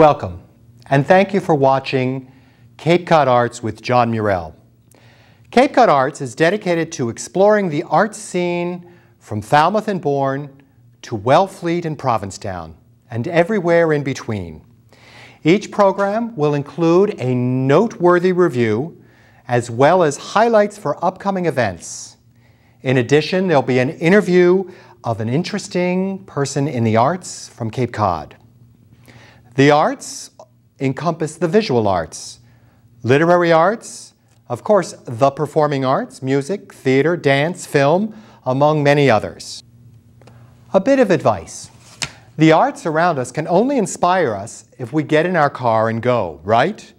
Welcome, and thank you for watching Cape Cod Arts with John Murrell. Cape Cod Arts is dedicated to exploring the art scene from Falmouth and Bourne to Wellfleet and Provincetown, and everywhere in between. Each program will include a noteworthy review as well as highlights for upcoming events. In addition, there'll be an interview of an interesting person in the arts from Cape Cod. The arts encompass the visual arts, literary arts, of course, the performing arts, music, theater, dance, film, among many others. A bit of advice. The arts around us can only inspire us if we get in our car and go, right?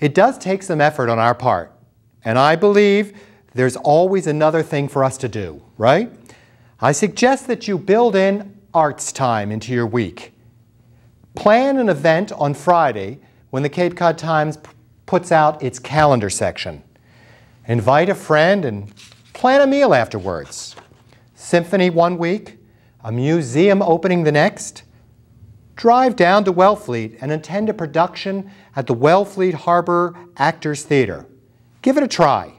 It does take some effort on our part, and I believe there's always another thing for us to do, right? I suggest that you build in arts time into your week. Plan an event on Friday when the Cape Cod Times puts out its calendar section. Invite a friend and plan a meal afterwards. Symphony one week, a museum opening the next. Drive down to Wellfleet and attend a production at the Wellfleet Harbor Actors Theater. Give it a try.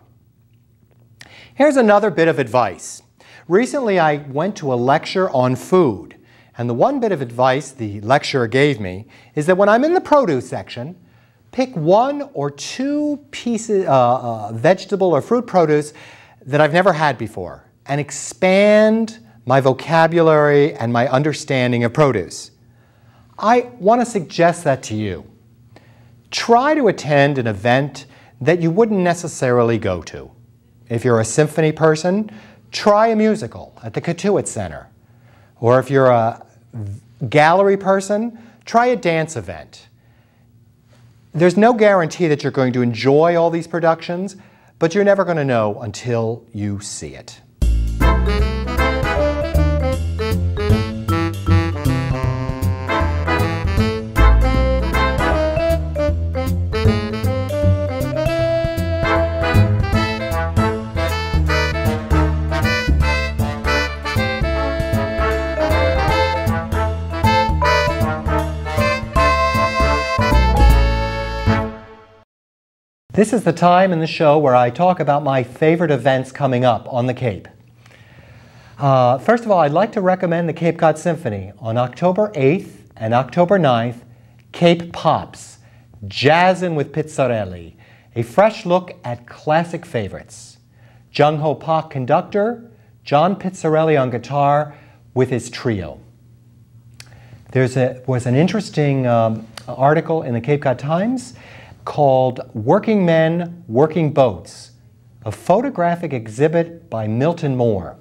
Here's another bit of advice. Recently, I went to a lecture on food. And the one bit of advice the lecturer gave me is that when I'm in the produce section, pick one or two pieces, uh, uh, vegetable or fruit produce that I've never had before and expand my vocabulary and my understanding of produce. I want to suggest that to you. Try to attend an event that you wouldn't necessarily go to. If you're a symphony person, try a musical at the Cotuit Center. Or if you're a gallery person, try a dance event. There's no guarantee that you're going to enjoy all these productions, but you're never going to know until you see it. This is the time in the show where I talk about my favorite events coming up on the Cape. Uh, first of all, I'd like to recommend the Cape Cod Symphony on October 8th and October 9th, Cape Pops, Jazzin' with Pizzarelli, a fresh look at classic favorites. Jung Ho Pak conductor, John Pizzarelli on guitar with his trio. There was an interesting um, article in the Cape Cod Times called Working Men, Working Boats, a photographic exhibit by Milton Moore.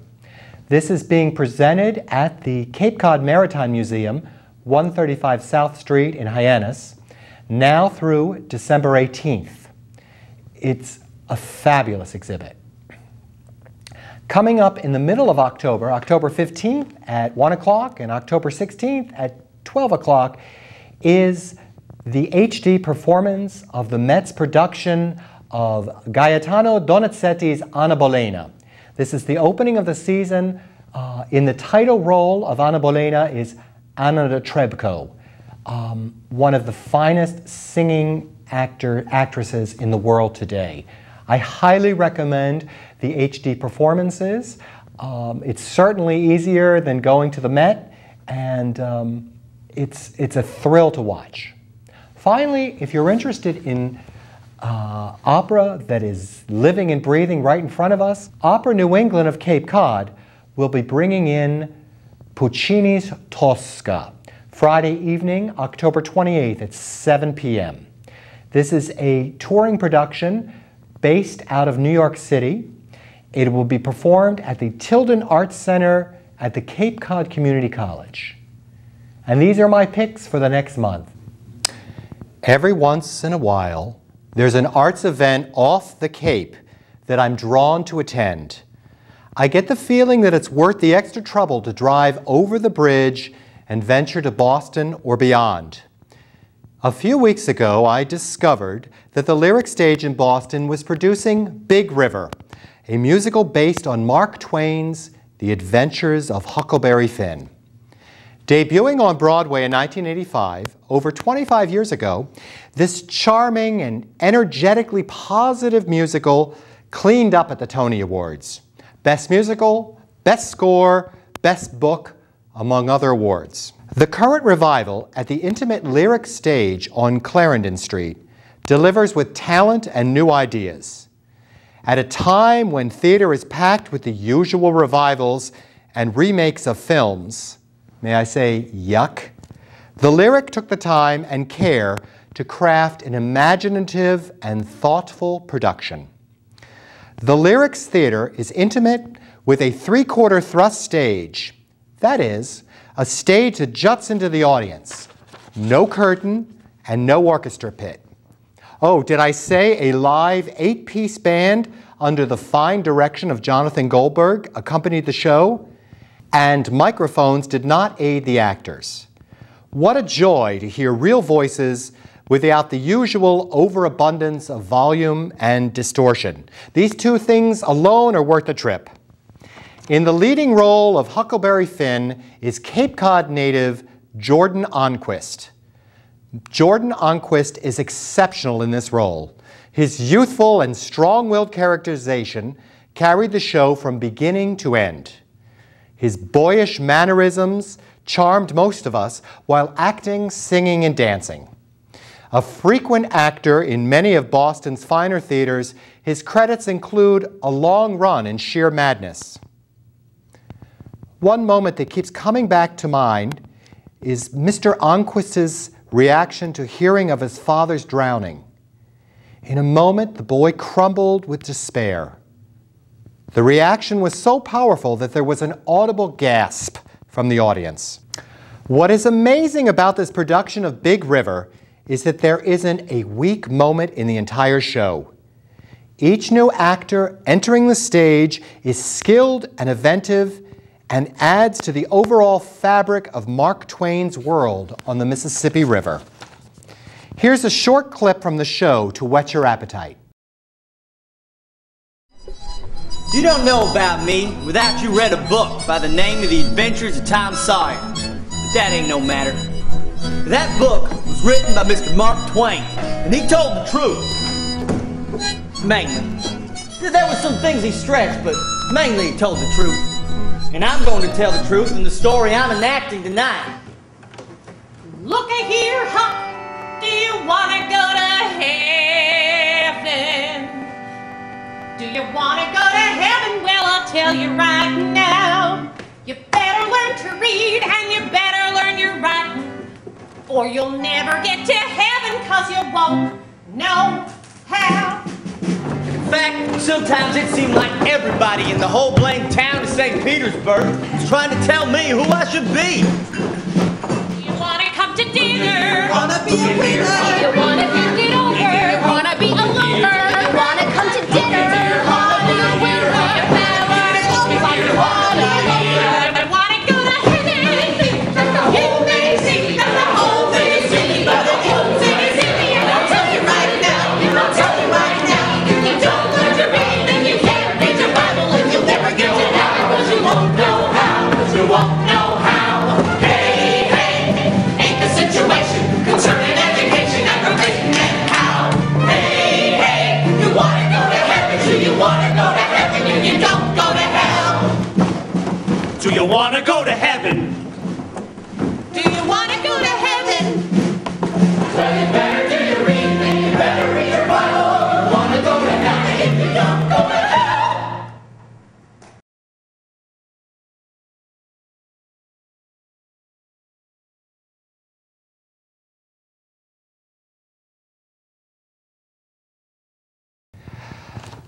This is being presented at the Cape Cod Maritime Museum, 135 South Street in Hyannis, now through December 18th. It's a fabulous exhibit. Coming up in the middle of October, October 15th at 1 o'clock and October 16th at 12 o'clock, is the HD performance of the Met's production of Gaetano Donizetti's Anna Bolena. This is the opening of the season. Uh, in the title role of Anna Bolena is Anna Netrebko, um, one of the finest singing actor, actresses in the world today. I highly recommend the HD performances. Um, it's certainly easier than going to the Met, and um, it's, it's a thrill to watch. Finally, if you're interested in uh, opera that is living and breathing right in front of us, Opera New England of Cape Cod will be bringing in Puccini's Tosca, Friday evening, October 28th at 7 p.m. This is a touring production based out of New York City. It will be performed at the Tilden Arts Center at the Cape Cod Community College. And these are my picks for the next month. Every once in a while, there's an arts event off the Cape that I'm drawn to attend. I get the feeling that it's worth the extra trouble to drive over the bridge and venture to Boston or beyond. A few weeks ago, I discovered that the Lyric Stage in Boston was producing Big River, a musical based on Mark Twain's The Adventures of Huckleberry Finn. Debuting on Broadway in 1985, over 25 years ago, this charming and energetically positive musical cleaned up at the Tony Awards. Best Musical, Best Score, Best Book, among other awards. The current revival at the intimate lyric stage on Clarendon Street delivers with talent and new ideas. At a time when theater is packed with the usual revivals and remakes of films, may I say yuck, the lyric took the time and care to craft an imaginative and thoughtful production. The Lyrics Theater is intimate with a three-quarter thrust stage, that is, a stage that juts into the audience, no curtain and no orchestra pit. Oh, did I say a live eight-piece band under the fine direction of Jonathan Goldberg accompanied the show? And microphones did not aid the actors. What a joy to hear real voices without the usual overabundance of volume and distortion. These two things alone are worth the trip. In the leading role of Huckleberry Finn is Cape Cod native Jordan Ahnquist. Jordan Ahnquist is exceptional in this role. His youthful and strong-willed characterization carried the show from beginning to end. His boyish mannerisms charmed most of us while acting, singing, and dancing. A frequent actor in many of Boston's finer theaters, his credits include a long run in Shear Madness. One moment that keeps coming back to mind is Mr. Ahnquist's reaction to hearing of his father's drowning. In a moment, the boy crumbled with despair. The reaction was so powerful that there was an audible gasp from the audience. What is amazing about this production of Big River is that there isn't a weak moment in the entire show. Each new actor entering the stage is skilled and inventive and adds to the overall fabric of Mark Twain's world on the Mississippi River. Here's a short clip from the show to whet your appetite. You don't know about me without you read a book by the name of The Adventures of Tom Sawyer. But that ain't no matter. That book was written by Mr. Mark Twain, and he told the truth. Mainly. There were some things he stretched, but mainly he told the truth. And I'm going to tell the truth in the story I'm enacting tonight. Look here, huh? Do you want to go to heaven? Do you want to go to heaven? Well, I'll tell you right now. You better learn to read and you better learn your writing. Or you'll never get to heaven cause you won't know how. In fact, sometimes it seemed like everybody in the whole blame town of St. Petersburg was trying to tell me who I should be. You want to come to dinner? Wanna be a winner? You want to think it over? Want to be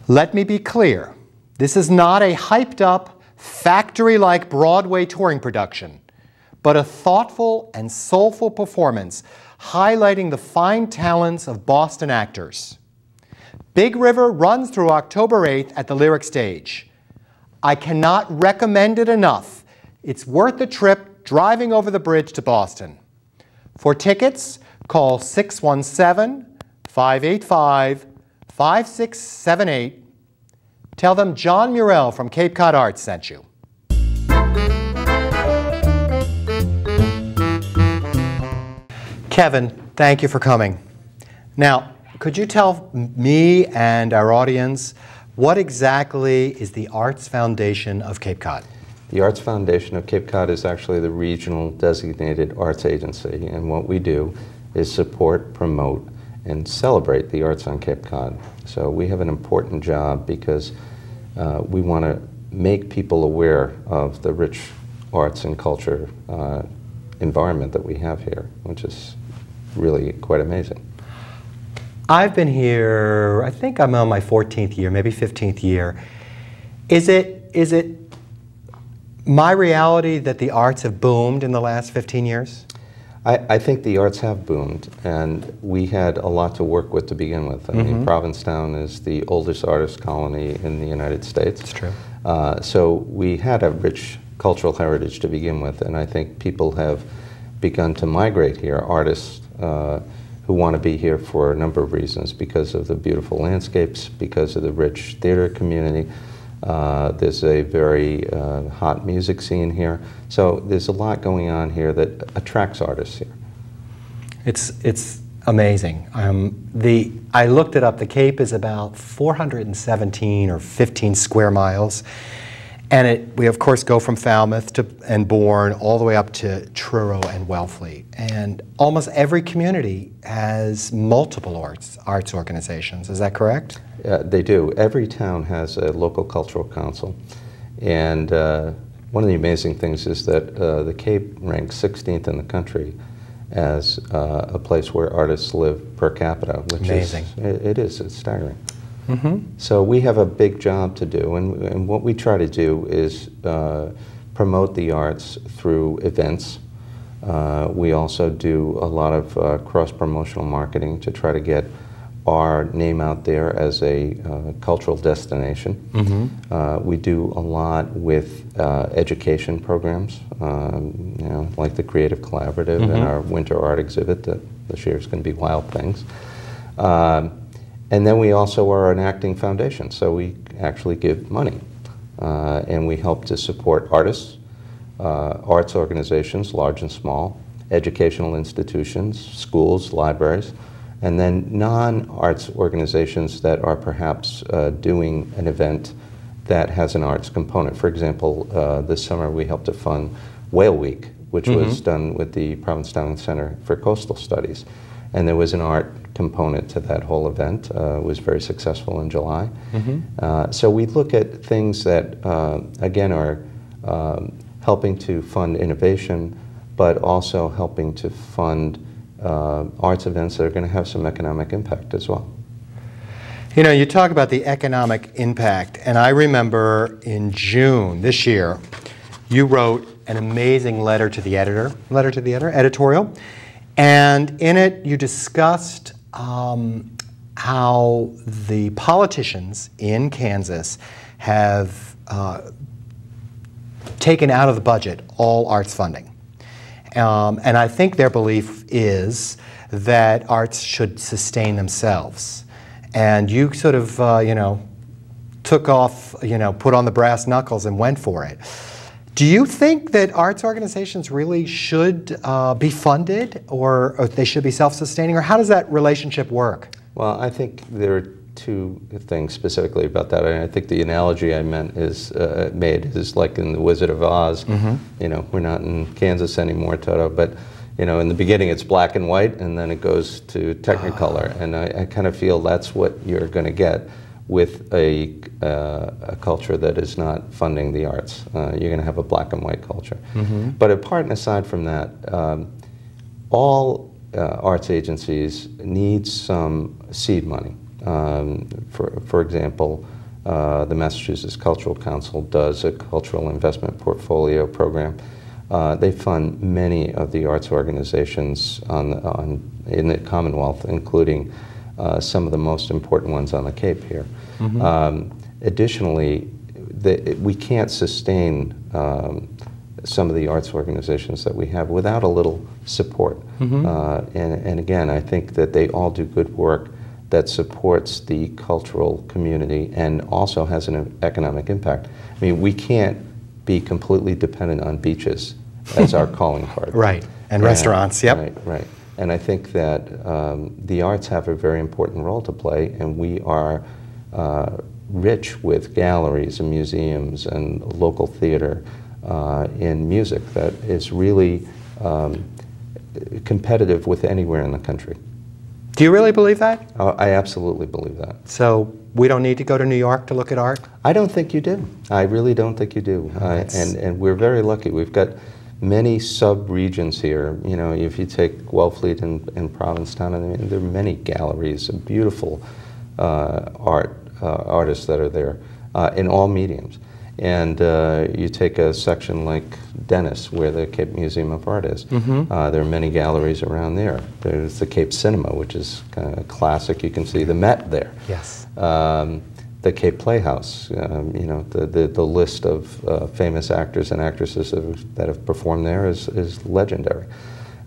Let me be clear. This is not a hyped up, factory like Broadway touring production, but a thoughtful and soulful performance highlighting the fine talents of Boston actors. Big River runs through October 8th at the Lyric Stage. I cannot recommend it enough. It's worth the trip driving over the bridge to Boston. For tickets, call 617 585 5678. Tell them John Murrell from Cape Cod Arts sent you. Kevin, thank you for coming. Now, could you tell me and our audience what exactly is the Arts Foundation of Cape Cod? The Arts Foundation of Cape Cod is actually the regional designated arts agency, and what we do is support, promote, and celebrate the arts on Cape Cod. So we have an important job because uh, we want to make people aware of the rich arts and culture uh, environment that we have here, which is really quite amazing. I've been here, I think I'm on my 14th year, maybe 15th year. Is it, is it my reality that the arts have boomed in the last 15 years? I, I think the arts have boomed, and we had a lot to work with to begin with. I mean, Provincetown is the oldest artist colony in the United States. It's true. Uh, so we had a rich cultural heritage to begin with, and I think people have begun to migrate here, artists uh, who want to be here for a number of reasons, because of the beautiful landscapes, because of the rich theater community. Uh, there's a very uh, hot music scene here. So there's a lot going on here that attracts artists here. It's, it's amazing. Um, the, I looked it up. The Cape is about 417 or 15 square miles. And it, we, of course, go from Falmouth to, and Bourne all the way up to Truro and Wellfleet. And almost every community has multiple arts, arts organizations. Is that correct? Uh, they do. Every town has a local cultural council. And uh, one of the amazing things is that uh, the Cape ranks 16th in the country as uh, a place where artists live per capita, which Amazing. is it, it is it's staggering. So we have a big job to do, and, and what we try to do is uh, promote the arts through events. Uh, we also do a lot of uh, cross-promotional marketing to try to get our name out there as a uh, cultural destination. Uh, we do a lot with uh, education programs, um, you know, like the Creative Collaborative and our Winter Art Exhibit that this year is going to be Wild Things. Um, and then we also are an acting foundation, so we actually give money. Uh, and we help to support artists, uh, arts organizations, large and small, educational institutions, schools, libraries, and then non-arts organizations that are perhaps uh, doing an event that has an arts component. For example, uh, this summer we helped to fund Whale Week, which was done with the Provincetown Center for Coastal Studies. And there was an art component to that whole event. Uh, was very successful in July. Uh, so we look at things that, uh, again, are um, helping to fund innovation, but also helping to fund uh, arts events that are going to have some economic impact as well. You know, you talk about the economic impact, and I remember in June this year, you wrote an amazing letter to the editor, letter to the editor, editorial, and in it you discussed um, how the politicians in Kansas have uh, taken out of the budget all arts funding. Um, and I think their belief is that arts should sustain themselves. And you sort of, uh, you know, took off, you know, put on the brass knuckles and went for it. Do you think that arts organizations really should uh, be funded or, or they should be self sustaining? Or how does that relationship work? Well, I think there are two things specifically about that. I think the analogy I meant is uh, made is like in The Wizard of Oz. You know, we're not in Kansas anymore, Toto, but you know, in the beginning it's black and white, and then it goes to Technicolor, and I, I kind of feel that's what you're going to get with a, uh, a culture that is not funding the arts. Uh, you're going to have a black and white culture. But apart and aside from that, um, all uh, arts agencies need some seed money. Um, for, for example, uh, the Massachusetts Cultural Council does a cultural investment portfolio program. Uh, they fund many of the arts organizations on, on, in the Commonwealth, including uh, some of the most important ones on the Cape here. Um, additionally, the, we can't sustain um, some of the arts organizations that we have without a little support. Uh, and, and again, I think that they all do good work that supports the cultural community and also has an economic impact. I mean, we can't be completely dependent on beaches as our calling card. Right, and restaurants, yep. Right, right. And I think that um, the arts have a very important role to play, and we are uh, rich with galleries and museums and local theater uh, in music that is really um, competitive with anywhere in the country. Do you really believe that? Uh, I absolutely believe that. So we don't need to go to New York to look at art? I don't think you do. I really don't think you do. Oh, and, and we're very lucky. We've got many sub-regions here. You know, if you take Wellfleet and, and Provincetown, I mean, there are many galleries of beautiful uh, art uh, artists that are there uh, in all mediums. And uh, you take a section like Dennis, where the Cape Museum of Art is. Uh, there are many galleries around there. There's the Cape Cinema, which is kind of classic. You can see the Met there Yes. um, the Cape Playhouse, um, you know, the, the, the list of uh, famous actors and actresses that have, performed there is, is legendary.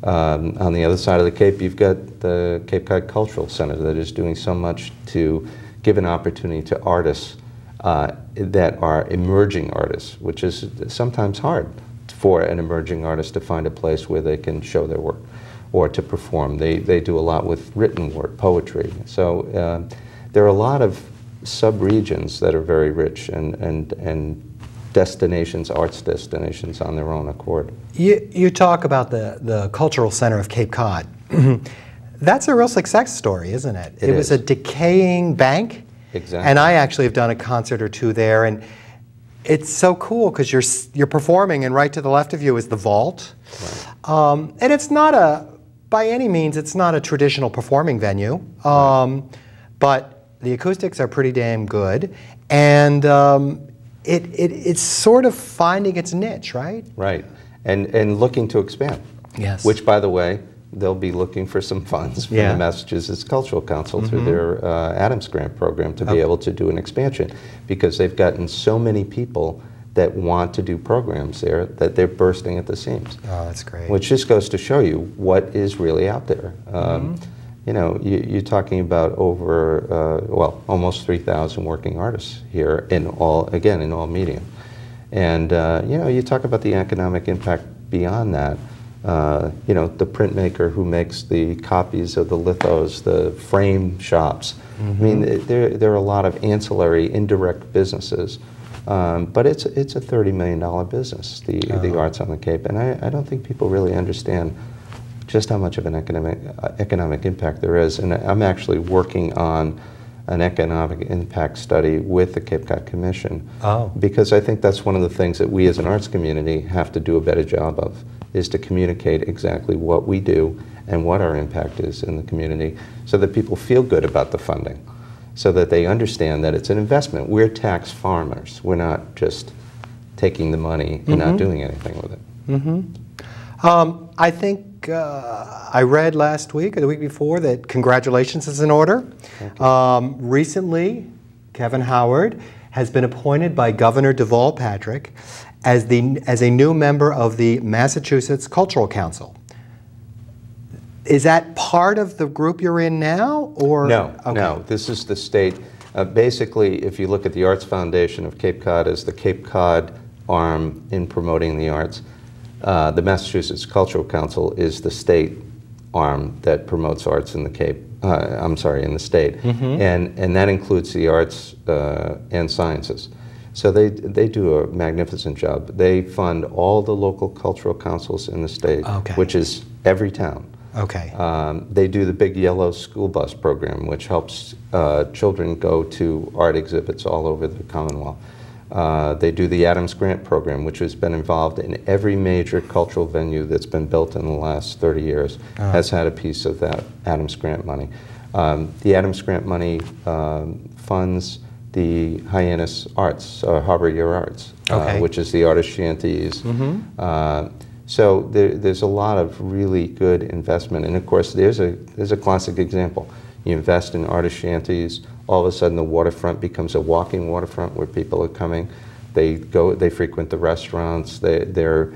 Um, on the other side of the Cape, you've got the Cape Cod Cultural Center that is doing so much to give an opportunity to artists uh, that are emerging artists, which is sometimes hard for an emerging artist to find a place where they can show their work or to perform. They, they do a lot with written work, poetry. So uh, there are a lot of sub-regions that are very rich and, and, and destinations, arts destinations on their own accord. You, you talk about the, the Cultural Center of Cape Cod. That's a real success story, isn't it? It was a decaying bank. Exactly. And I actually have done a concert or two there, and it's so cool because you're, you're performing, and right to the left of you is the vault. Um, and it's not a, by any means, it's not a traditional performing venue, um, but the acoustics are pretty damn good, and um, it, it, it's sort of finding its niche, right? Right. And, and looking to expand. Yes. Which, by the way, they'll be looking for some funds from Yeah. Mm-hmm. the Massachusetts Cultural Council through their uh, Adams Grant program to be able to do an expansion because they've gotten so many people that want to do programs there that they're bursting at the seams. Oh, that's great. Which just goes to show you what is really out there. Um, Mm-hmm. You know, you, you're talking about over, uh, well, almost 3,000 working artists here in all, again, in all medium. And, uh, you know, you talk about the economic impact beyond that. Uh, you know, the printmaker who makes the copies of the lithos, the frame shops. I mean, there, there are a lot of ancillary, indirect businesses. Um, but it's, it's a $30 million business, the, the arts on the Cape. And I, I don't think people really understand just how much of an economic, uh, economic impact there is. And I'm actually working on an economic impact study with the Cape Cod Commission. Oh. Because I think that's one of the things that we as an arts community have to do a better job of, is to communicate exactly what we do and what our impact is in the community so that people feel good about the funding, so that they understand that it's an investment. We're tax farmers. We're not just taking the money and not doing anything with it. Um, I think uh, I read last week or the week before that congratulations is in order. Um, recently, Kevin Howard has been appointed by Governor Deval Patrick as, the, as a new member of the Massachusetts Cultural Council. Is that part of the group you're in now, or No, Okay. no. This is the state. Uh, basically, if you look at the Arts Foundation of Cape Cod as the Cape Cod arm in promoting the arts, uh, the Massachusetts Cultural Council is the state arm that promotes arts in the Cape. Uh, I'm sorry, in the state, and and that includes the arts uh, and sciences. So they they do a magnificent job. They fund all the local cultural councils in the state, Okay. which is every town. Okay. Um, they do the Big Yellow School Bus program, which helps uh, children go to art exhibits all over the Commonwealth. Uh, they do the Adams Grant program, which has been involved in every major cultural venue that's been built in the last 30 years, has had a piece of that Adams Grant money. Um, the Adams Grant money um, funds the Hyannis Arts, uh, Harbor Your Arts, Okay. uh, which is the artist shanties. Uh, so there, there's a lot of really good investment, and of course, there's a there's a classic example. You invest in artist shanties, all of a sudden the waterfront becomes a walking waterfront where people are coming. They go, they frequent the restaurants. They, they're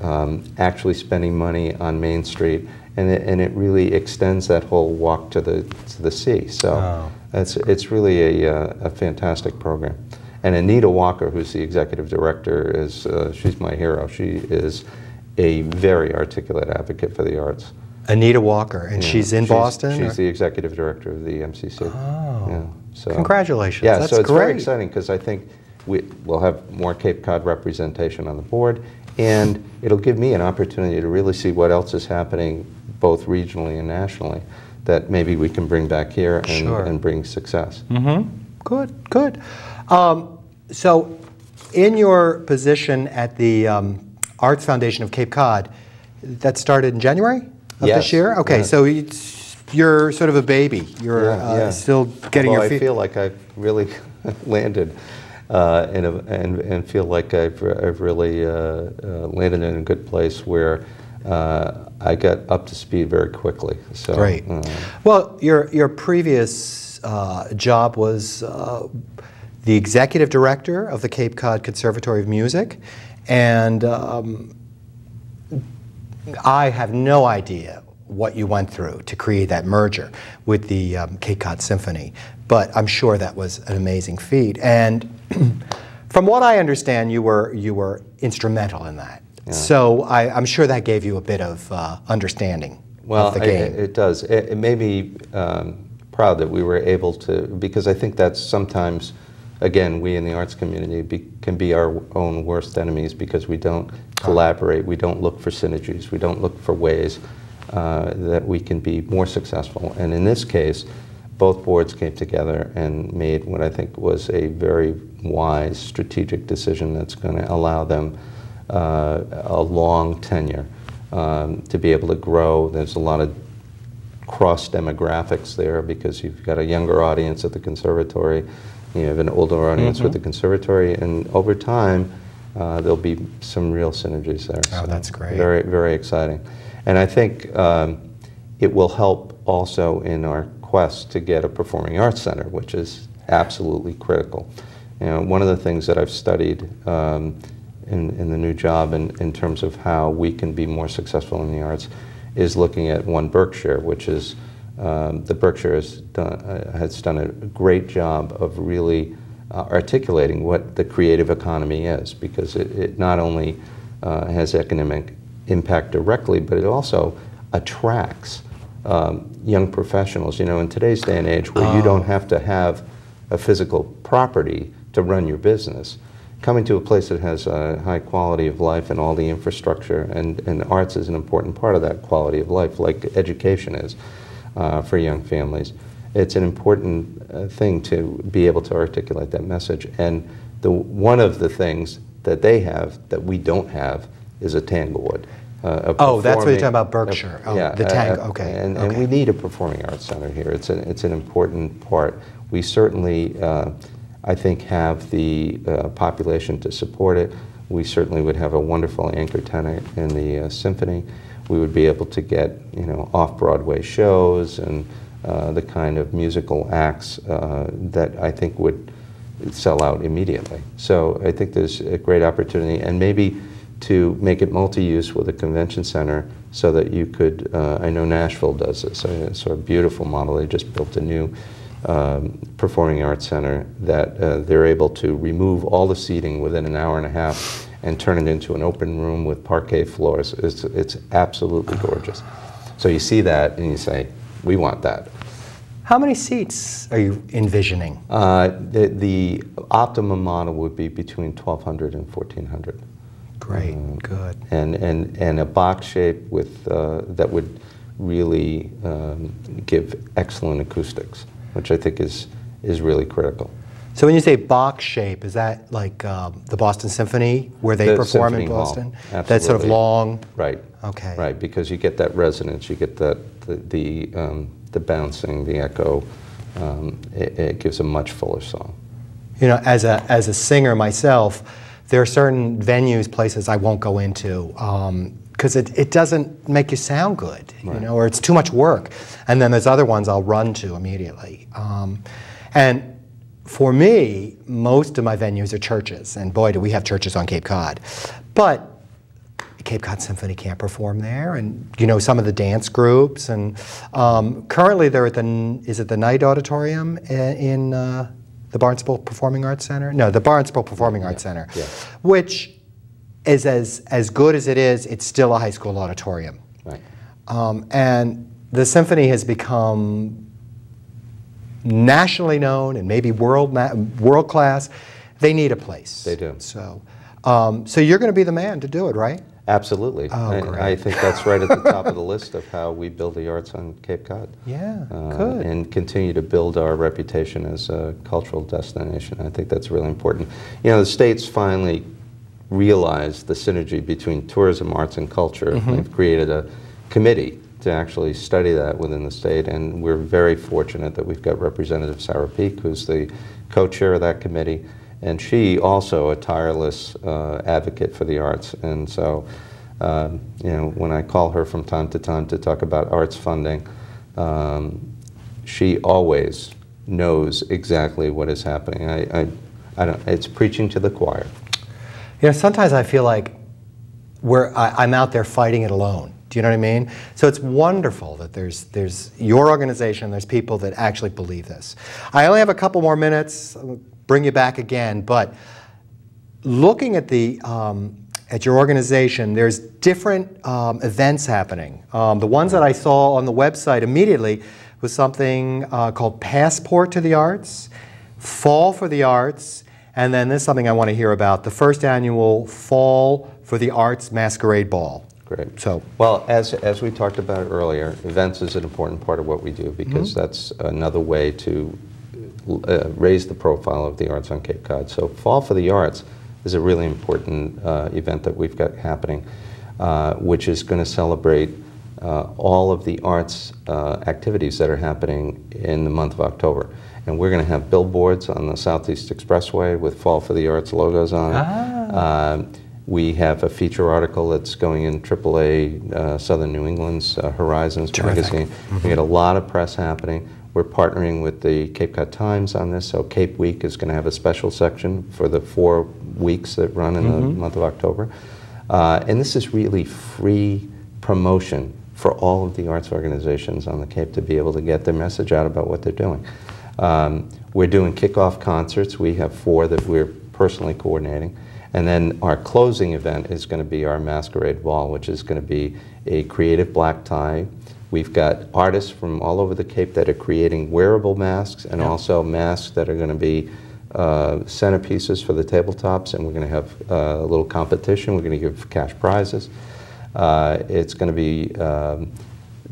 um, actually spending money on Main Street, and it, and it really extends that whole walk to the to the sea. So it's it's really a, uh, a fantastic program. And Anita Walker, who's the executive director, is uh, she's my hero. She is a very articulate advocate for the arts. Anita Walker, and Yeah. she's in Boston. She's or- the executive director of the MCC. Oh, yeah. So, Congratulations. Yeah, That's so it's very exciting because I think we, we'll have more Cape Cod representation on the board, and it'll give me an opportunity to really see what else is happening both regionally and nationally that maybe we can bring back here and, Sure. and bring success. Good, good. Um, so, in your position at the um, Arts Foundation of Cape Cod, that started in January of Yes, this year. Okay, yes. so it's, you're sort of a baby. You're Yeah, uh, yeah. still getting your feet. I feel like I've really landed uh, in a, and, and feel like I've, I've really uh, uh, landed in a good place where uh, I got up to speed very quickly. So, Great. uh, Well, your your previous uh, job was uh, the executive director of the Cape Cod Conservatory of Music, and um, I have no idea what you went through to create that merger with the um, Cod Symphony, but I'm sure that was an amazing feat. And from what I understand, you were you were instrumental in that. So I, I'm sure that gave you a bit of uh, understanding Well, of the game. it does. It, it made me um, proud that we were able to, because I think that's sometimes, again, we in the arts community be, can be our own worst enemies because we don't collaborate, we don't look for synergies, we don't look for ways uh, that we can be more successful. And in this case, both boards came together and made what I think was a very wise strategic decision that's going to allow them uh, a long tenure um, to be able to grow. There's a lot of cross demographics there because you've got a younger audience at the conservatory, you have an older audience with the conservatory, and over time uh, there'll be some real synergies there. Oh, that's great. Very, very exciting. And I think um, it will help also in our quest to get a performing arts center, which is absolutely critical. You know, one of the things that I've studied um, in, in the new job in, in terms of how we can be more successful in the arts is looking at One Berkshire, which is um, the Berkshire has done, uh, has done a great job of really uh, articulating what the creative economy is, because it, it not only uh, has economic impact directly, but it also attracts um, young professionals. You know, in today's day and age, where you don't have to have a physical property to run your business, coming to a place that has a high quality of life and all the infrastructure, and, and arts is an important part of that quality of life, like education is uh, for young families. It's an important uh, thing to be able to articulate that message. And the, one of the things that they have that we don't have is a Tanglewood. Uh, Oh, that's what you're talking about, Berkshire. a- Oh, yeah, the a- Tang- a- okay, And, and okay. we need a performing arts center here. It's an, it's an important part. We certainly, uh, I think, have the uh, population to support it. We certainly would have a wonderful anchor tenant in the uh, symphony. We would be able to get, you know, off-Broadway shows and uh, the kind of musical acts uh, that I think would sell out immediately. So I think there's a great opportunity, and maybe to make it multi-use with a convention center so that you could, uh, I know Nashville does this, uh, it's a beautiful model. They just built a new um, performing arts center that uh, they're able to remove all the seating within an hour and a half and turn it into an open room with parquet floors. It's, it's absolutely gorgeous. So you see that and you say, we want that. How many seats are you envisioning? Uh, the, the optimum model would be between 1,200 and 1,400. Great, Mm. good. And, and, and a box shape with, uh, that would really um, give excellent acoustics, which I think is, is really critical. So when you say box shape, is that like um, the Boston Symphony where they The perform in Symphony Hall, Boston? That's sort of long. Right. Okay. Right, because you get that resonance, you get that, the, the, um, the bouncing, the echo. Um, it, it gives a much fuller song. You know, as a as a singer myself, there are certain venues, places I won't go into because it, it doesn't make you sound good, you know, or it's too much work. And then there's other ones I'll run to immediately. Um, and for me, most of my venues are churches, and boy, do we have churches on Cape Cod. But Cape Cod Symphony can't perform there, and you know some of the dance groups. And um, currently, they're at the is it the Knight Auditorium i- in uh, the Barnstable Performing Arts Center? No, the Barnstable Performing Arts Center, yeah. which is as as good as it is. It's still a high school auditorium. Right. Um, and the symphony has become nationally known and maybe world, world class. They need a place. They do. So, um, so you're going to be the man to do it, right? Absolutely. Oh, I. I think that's right at the top of the list of how we build the arts on Cape Cod. Yeah, Uh, good. And continue to build our reputation as a cultural destination. I think that's really important. You know, the states finally realized the synergy between tourism, arts, and culture. Mm-hmm. They've created a committee to actually study that within the state, and we're very fortunate that we've got Representative Sarah Peake, who's the co-chair of that committee, and she also a tireless uh, advocate for the arts. And so, um, you know, when I call her from time to time to talk about arts funding, um, she always knows exactly what is happening. I, I, I don't, it's preaching to the choir. You know, sometimes I feel like we're, I, I'm out there fighting it alone. Do you know what I mean? So it's wonderful that there's, there's your organization, there's people that actually believe this. I only have a couple more minutes, bring you back again, but looking at the um, at your organization, there's different um, events happening. Um, the ones that I saw on the website immediately was something uh, called Passport to the Arts, Fall for the Arts, and then this is something I want to hear about: the first annual Fall for the Arts Masquerade Ball. Great. So, Well, as, as we talked about earlier, events is an important part of what we do because that's another way to uh, raise the profile of the arts on Cape Cod. So Fall for the Arts is a really important uh, event that we've got happening, uh, which is going to celebrate uh, all of the arts uh, activities that are happening in the month of October. And we're going to have billboards on the Southeast Expressway with Fall for the Arts logos on it. Um, we have a feature article that's going in AAA uh, Southern New England's uh, Horizons Terrific. magazine. We get a lot of press happening. We're partnering with the Cape Cod Times on this, so Cape Week is going to have a special section for the four weeks that run in the month of October. Uh, and this is really free promotion for all of the arts organizations on the Cape to be able to get their message out about what they're doing. Um, we're doing kickoff concerts. We have four that we're personally coordinating. And then our closing event is going to be our Masquerade Ball, which is going to be a creative black tie. We've got artists from all over the Cape that are creating wearable masks and also masks that are going to be uh, centerpieces for the tabletops. And we're going to have uh, a little competition. We're going to give cash prizes. Uh, it's going to be um,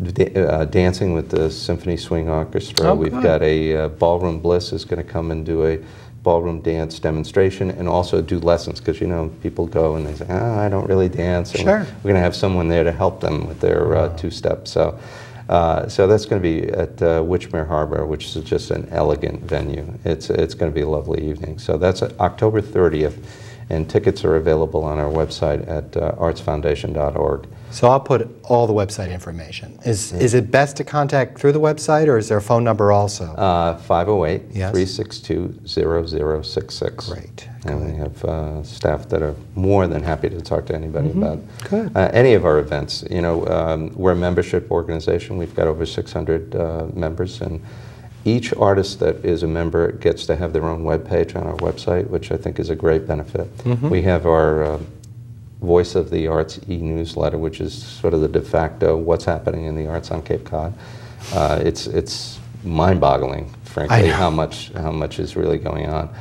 da- uh, dancing with the Symphony Swing Orchestra. Oh, We've good. got a uh, ballroom bliss is going to come and do a ballroom dance demonstration and also do lessons because you know people go and they say ah, I don't really dance. And Sure. we're going to have someone there to help them with their uh, two steps. So uh, so that's going to be at uh, Wychmere Harbor which is just an elegant venue. It's it's going to be a lovely evening. So that's uh, October 30th and tickets are available on our website at uh, artsfoundation.org so I'll put all the website information. Is, is it best to contact through the website or is there a phone number also? Uh, 508 Yes. 362 0066. Great, And we have uh, staff that are more than happy to talk to anybody about Mm-hmm. Good. Uh, any of our events. You know, um, we're a membership organization. We've got over 600 uh, members, and each artist that is a member gets to have their own web page on our website, which I think is a great benefit. Mm-hmm. We have our uh, Voice of the Arts e-newsletter, which is sort of the de facto what's happening in the arts on Cape Cod. Uh, it's it's mind-boggling, frankly, how much how much is really going on.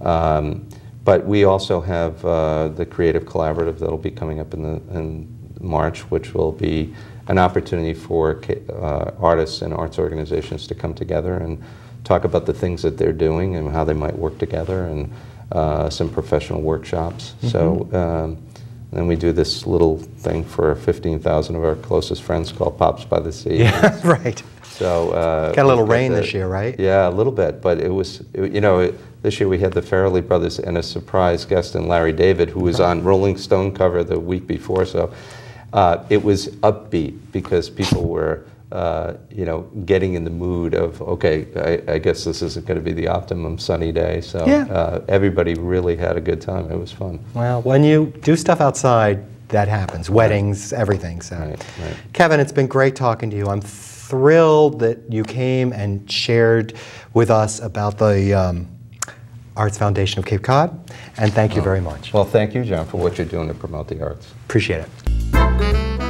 Um, but we also have uh, the Creative Collaborative that'll be coming up in the in March, which will be an opportunity for uh, artists and arts organizations to come together and talk about the things that they're doing and how they might work together and uh, some professional workshops. So. Um, then we do this little thing for 15,000 of our closest friends called Pops by the Sea. yeah, right. So uh, Got a little rain the- this year, right? Yeah, a little bit, but it was it- you know it, this year we had the Farrelly brothers and a surprise guest in Larry David, who was on Rolling Stone cover the week before. So uh, it was upbeat because people were. Uh, you know, getting in the mood of okay, I, I guess this isn't going to be the optimum sunny day. So Yeah. uh, everybody really had a good time. It was fun. Well, when you do stuff outside, that happens. Weddings, everything. So, Right, right. Kevin, it's been great talking to you. I'm thrilled that you came and shared with us about the um, Arts Foundation of Cape Cod, and thank you very much. Well, thank you, John, for what you're doing to promote the arts. Appreciate it. Thank you.